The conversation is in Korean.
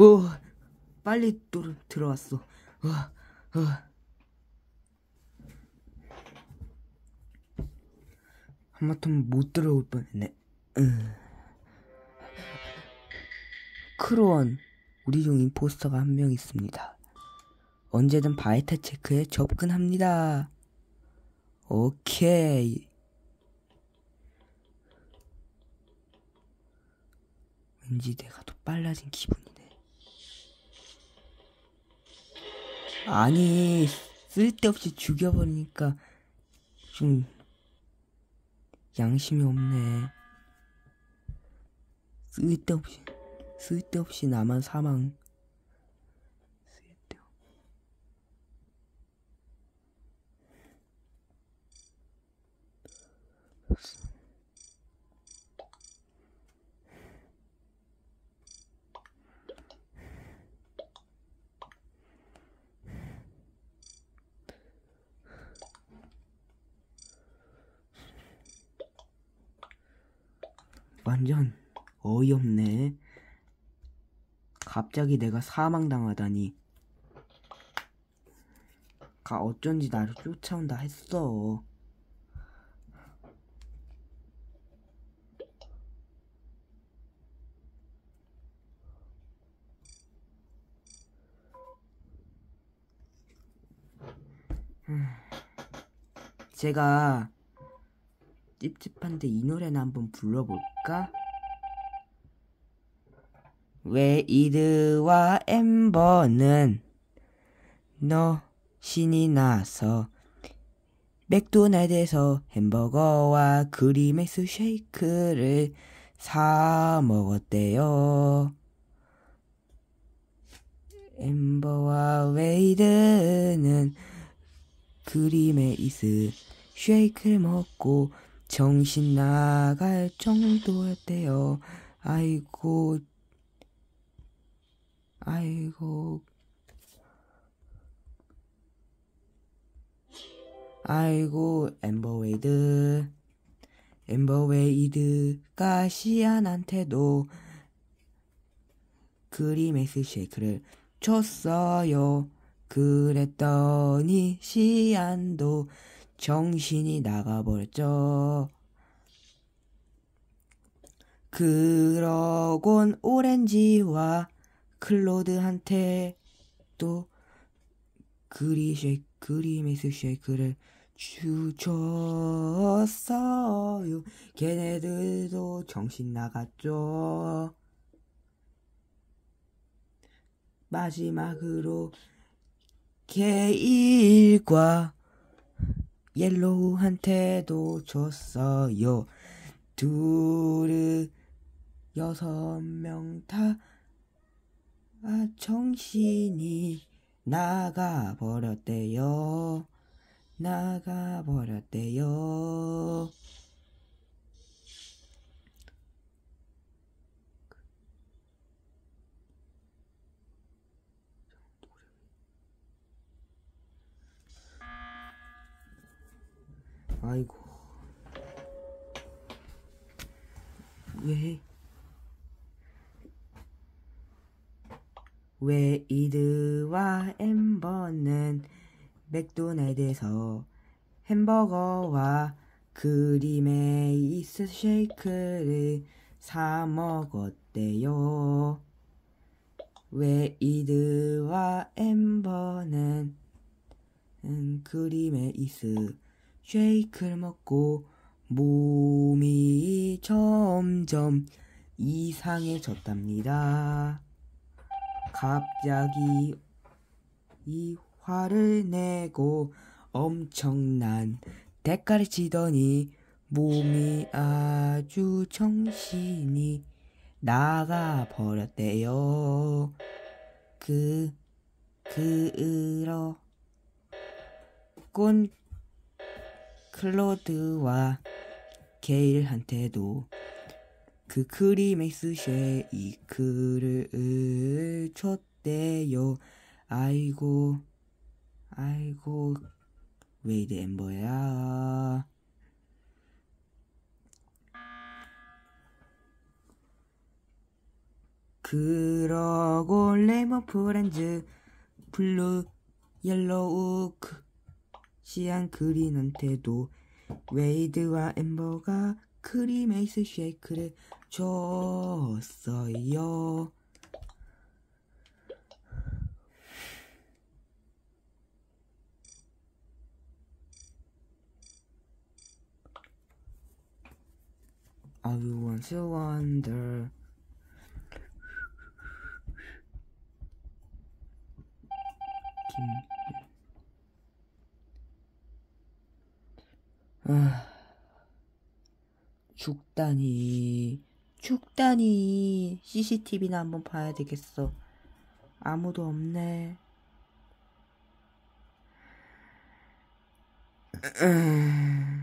오, 빨리 또 들어왔어. 어, 어. 하마터면 못 들어올 뻔했네. 으. 크로원, 우리 중 임포스터가 한 명 있습니다. 언제든 바이타 체크에 접근합니다. 오케이. 왠지 내가 더 빨라진 기분이 아니, 쓸데없이 죽여버리니까 좀 양심이 없네. 쓸데없이, 쓸데없이 나만 사망. 완전 어이없네. 갑자기 내가 사망당하다니. 가 어쩐지 나를 쫓아온다 했어. 음. 제가 찝찝한데 이 노래나 한번 불러볼까? 웨이드와 엠버는 너 신이 나서 맥도날드에서 햄버거와 Grimace 쉐이크를 사 먹었대요. 엠버와 웨이드는 Grimace 쉐이크를 먹고 정신 나갈 정도였대요. 아이고, 아이고, 아이고, 엠버웨이드, 엠버웨이드가 시안한테도 Grimace 쉐이크를 줬어요. 그랬더니 시안도 정신이 나가버렸죠. 그러곤 오렌지와 클로드한테 또 그리 쉐이크, 그리메스 쉐이크를 주줬어요. 걔네들도 정신 나갔죠. 마지막으로 게일과 옐로우한테도 줬어요. 둘을 여섯 명 다 아, 정신이 나가 버렸대요. 나가 버렸대요. 아이고. 왜? 웨이드와 엠버는 맥도날드에서 햄버거와 그리메이스 쉐이크를 사 먹었대요. 웨이드와 엠버는 그리메이스 쉐이크를 먹고 몸이 점점 이상해졌답니다. 갑자기 이 화를 내고 엄청난 대가를 치더니 몸이 아주 정신이 나가 버렸대요. 그, 그러, 꼰, 클로드와 게일한테도 그 크리맥스 쉐이크를 줬대요. 아이고, 아이고, 웨이드 엠버야. 그러고 레몬 프렌즈 블루 옐로우 크 시안 그린한테도 웨이드와 엠버가 크리메이스 쉐이크를 줬어요. I want to wonder. 김. 아. 죽다니. 죽다니. CCTV나 한번 봐야 되겠어. 아무도 없네. 음.